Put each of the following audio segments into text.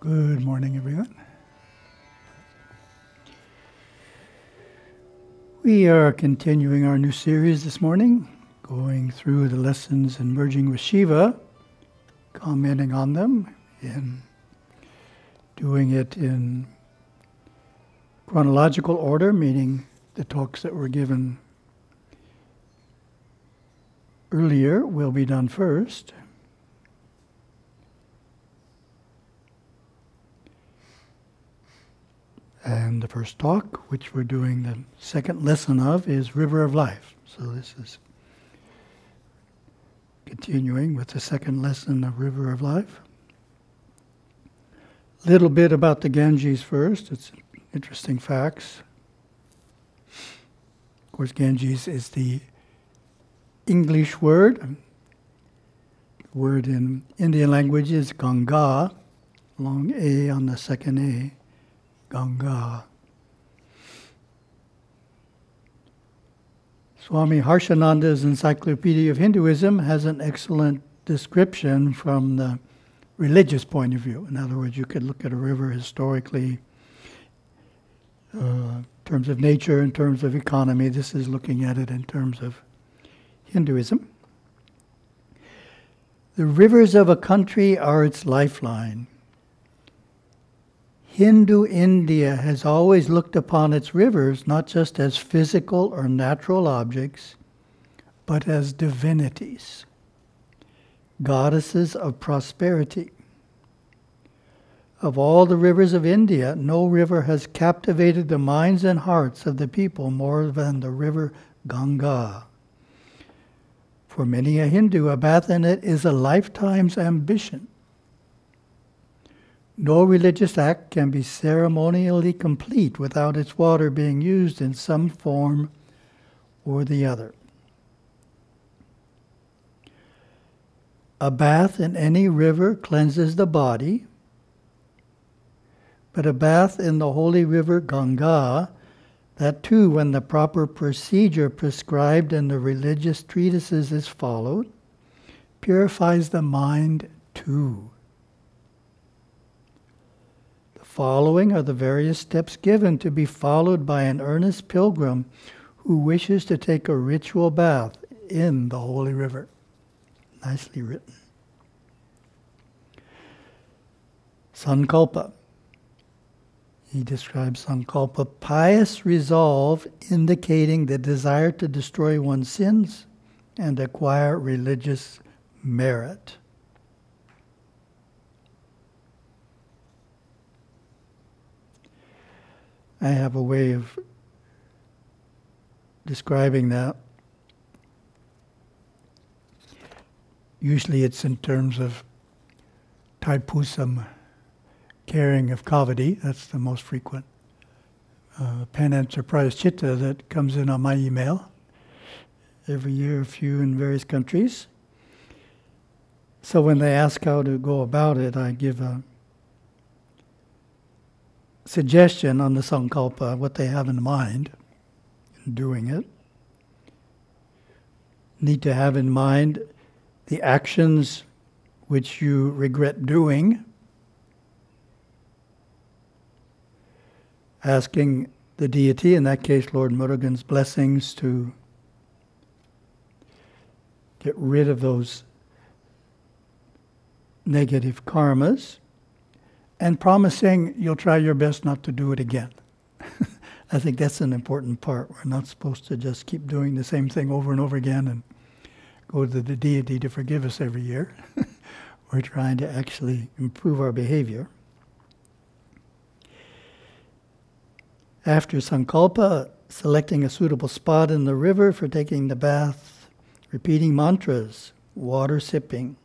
Good morning, everyone. We are continuing our new series this morning, going through the lessons in merging with Siva, commenting on them, and doing it in chronological order, meaning the talks that were given earlier will be done first. And the first talk, which we're doing the second lesson of, is River of Life. So this is continuing with the second lesson of River of Life. Little bit about the Ganges first. It's interesting facts. Of course, Ganges is the English word. The word in Indian language is Ganga, long A on the second A. Ganga. Swami Harshananda's Encyclopedia of Hinduism has an excellent description from the religious point of view. In other words, you could look at a river historically, uh, in terms of nature, in terms of economy. This is looking at it in terms of Hinduism. The rivers of a country are its lifeline. Hindu India has always looked upon its rivers not just as physical or natural objects, but as divinities, goddesses of prosperity. Of all the rivers of India, no river has captivated the minds and hearts of the people more than the river Ganga. For many a Hindu, a bath in it is a lifetime's ambition. No religious act can be ceremonially complete without its water being used in some form or the other. A bath in any river cleanses the body, but a bath in the holy river Ganga, that too, when the proper procedure prescribed in the religious treatises is followed, purifies the mind too. Following are the various steps given to be followed by an earnest pilgrim who wishes to take a ritual bath in the holy river. Nicely written. Sankalpa. He describes Sankalpa, pious resolve indicating the desire to destroy one's sins and acquire religious merit. I have a way of describing that. Usually it's in terms of Thaipusam, carrying of kavadi, that's the most frequent uh, penance or prayaschitta that comes in on my email. Every year, a few in various countries. So when they ask how to go about it, I give a suggestion on the Sankalpa, what they have in mind in doing it. Need to have in mind the actions which you regret doing, asking the deity, in that case Lord Murugan's blessings to get rid of those negative karmas and promising you'll try your best not to do it again. I think that's an important part. We're not supposed to just keep doing the same thing over and over again and go to the deity to forgive us every year. We're trying to actually improve our behavior. After Sankalpa, selecting a suitable spot in the river for taking the bath, repeating mantras, water sipping,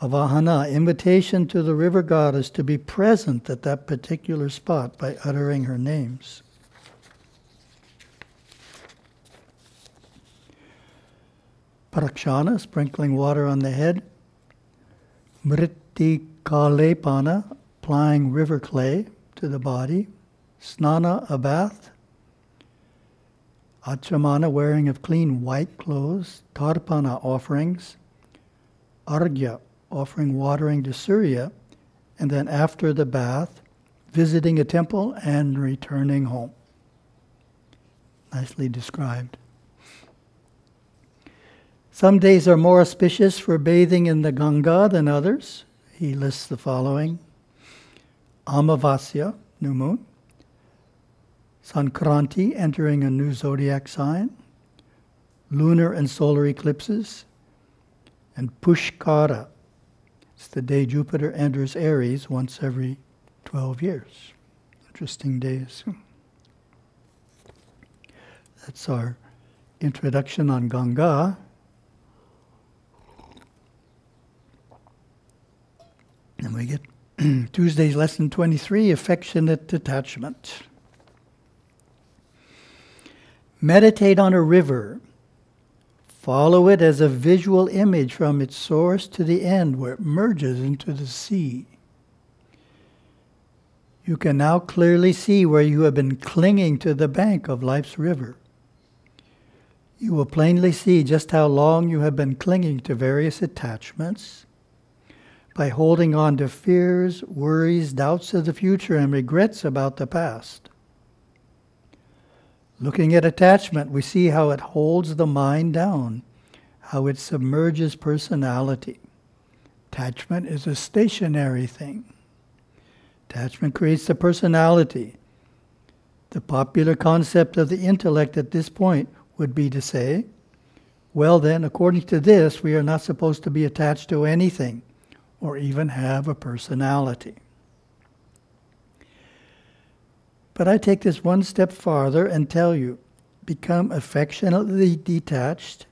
Avahana, invitation to the river goddess to be present at that particular spot by uttering her names. Prakshana, sprinkling water on the head. Mrit Ati Kalepana, applying river clay to the body. Snana, a bath. Achamana, wearing of clean white clothes. Tarpana, offerings. Argya, offering watering to Surya. And then after the bath, visiting a temple and returning home. Nicely described. Some days are more auspicious for bathing in the Ganga than others. He lists the following Amavasya, new moon. Sankranti, entering a new zodiac sign. Lunar and solar eclipses. And Pushkara, it's the day Jupiter enters Aries once every 12 years. Interesting days. That's our introduction on Ganga. And we get Tuesday's lesson 23 affectionate detachment. Meditate on a river. Follow it as a visual image from its source to the end where it merges into the sea. You can now clearly see where you have been clinging to the bank of life's river. You will plainly see just how long you have been clinging to various attachments by holding on to fears, worries, doubts of the future, and regrets about the past. Looking at attachment, we see how it holds the mind down, how it submerges personality. Attachment is a stationary thing. Attachment creates the personality. The popular concept of the intellect at this point would be to say, well, then, according to this, we are not supposed to be attached to anything or even have a personality. But I take this one step farther and tell you become affectionately detached,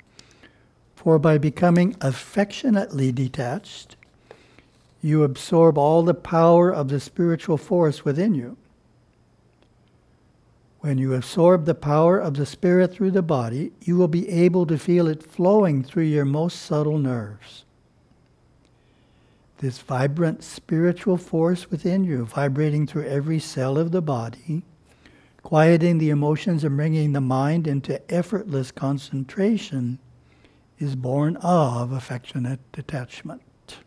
for by becoming affectionately detached, you absorb all the power of the spiritual force within you. When you absorb the power of the Spirit through the body, you will be able to feel it flowing through your most subtle nerves. This vibrant spiritual force within you, vibrating through every cell of the body, quieting the emotions and bringing the mind into effortless concentration, is born of affectionate detachment.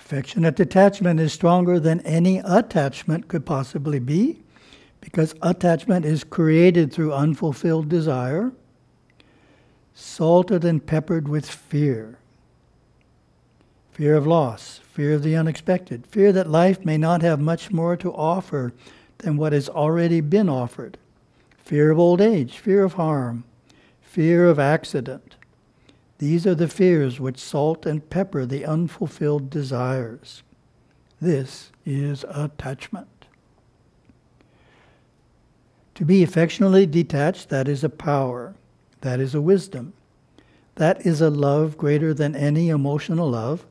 Affectionate detachment is stronger than any attachment could possibly be because attachment is created through unfulfilled desire, salted and peppered with fear. Fear of loss, fear of the unexpected, fear that life may not have much more to offer than what has already been offered, fear of old age, fear of harm, fear of accident, these are the fears which salt and pepper the unfulfilled desires. This is attachment. To be affectionately detached, that is a power, that is a wisdom, that is a love greater than any emotional love,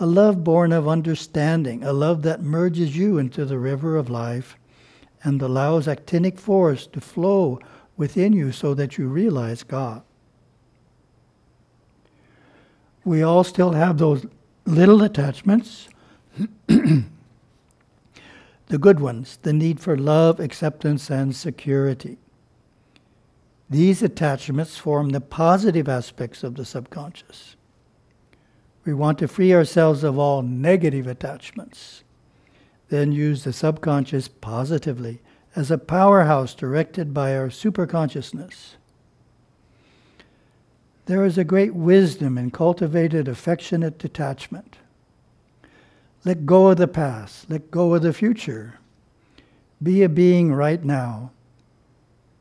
a love born of understanding, a love that merges you into the river of life and allows actinic force to flow within you so that you realize God we all still have those little attachments. the good ones, the need for love, acceptance, and security. These attachments form the positive aspects of the subconscious. We want to free ourselves of all negative attachments, then use the subconscious positively as a powerhouse directed by our superconsciousness. There is a great wisdom in cultivated affectionate detachment. Let go of the past, let go of the future. Be a being right now.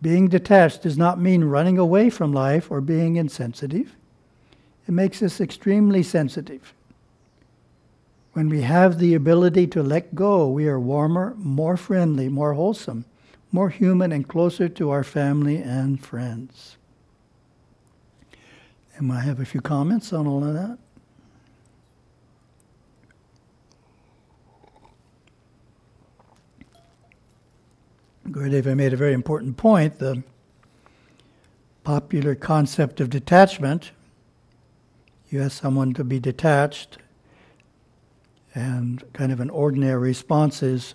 Being detached does not mean running away from life or being insensitive. It makes us extremely sensitive. When we have the ability to let go, we are warmer, more friendly, more wholesome, more human, and closer to our family and friends. And I have a few comments on all of that. Gurudeva made a very important point. The popular concept of detachment You ask someone to be detached, and kind of an ordinary response is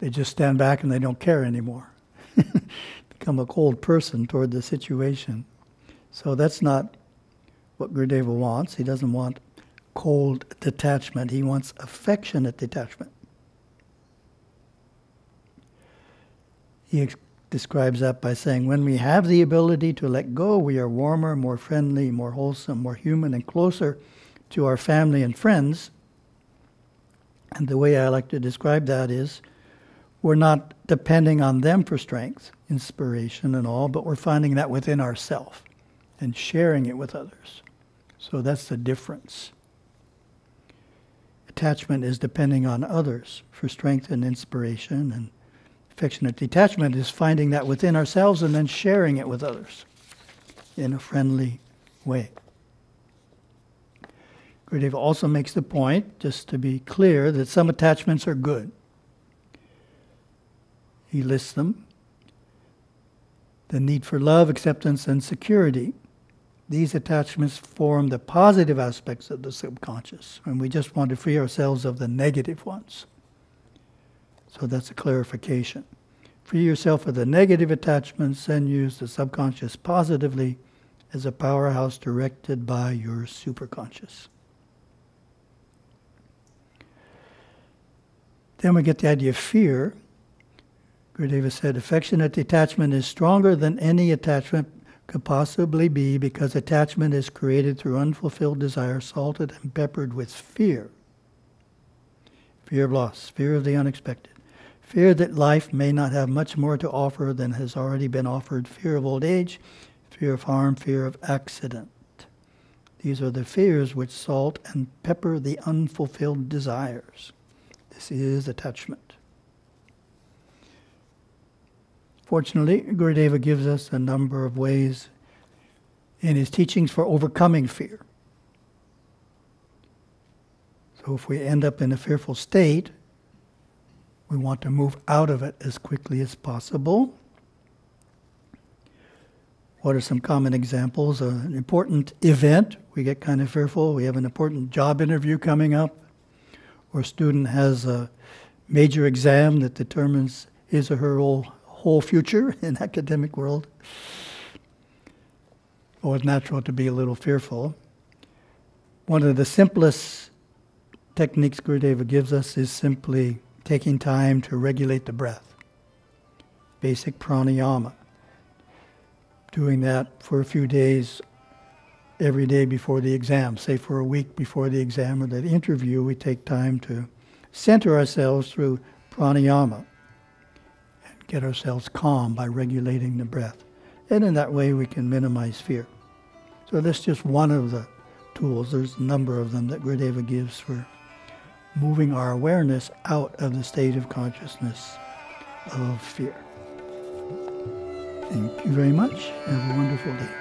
they just stand back and they don't care anymore. Become a cold person toward the situation. So that's not what Gurudeva wants. He doesn't want cold detachment, he wants affectionate detachment. He describes that by saying, when we have the ability to let go, we are warmer, more friendly, more wholesome, more human, and closer to our family and friends. And the way I like to describe that is we're not depending on them for strength, inspiration, and all, but we're finding that within ourselves and sharing it with others. So that's the difference. Attachment is depending on others for strength and inspiration, and affectionate detachment is finding that within ourselves and then sharing it with others in a friendly way. Gurudeva also makes the point, just to be clear, that some attachments are good. He lists them the need for love, acceptance, and security. These attachments form the positive aspects of the subconscious, and we just want to free ourselves of the negative ones. So that's a clarification. Free yourself of the negative attachments and use the subconscious positively as a powerhouse directed by your superconscious. Then we get the idea of fear. Gurudeva said, affectionate attachment is stronger than any attachment could possibly be because attachment is created through unfulfilled desire, salted and peppered with fear. Fear of loss, fear of the unexpected, fear that life may not have much more to offer than has already been offered, fear of old age, fear of harm, fear of accident. These are the fears which salt and pepper the unfulfilled desires. This is attachment. Fortunately, Gurudeva gives us a number of ways in his teachings for overcoming fear. So if we end up in a fearful state, we want to move out of it as quickly as possible. What are some common examples? An important event, we get kind of fearful. We have an important job interview coming up or a student has a major exam that determines his or her whole, whole future in academic world, well, it's natural to be a little fearful. One of the simplest techniques Gurudeva gives us is simply taking time to regulate the breath. Basic pranayama. Doing that for a few days every day before the exam, say for a week before the exam or the interview, we take time to center ourselves through pranayama and get ourselves calm by regulating the breath. And in that way, we can minimize fear. So that's just one of the tools. There's a number of them that Gurudeva gives for moving our awareness out of the state of consciousness of fear. Thank you very much. Have a wonderful day.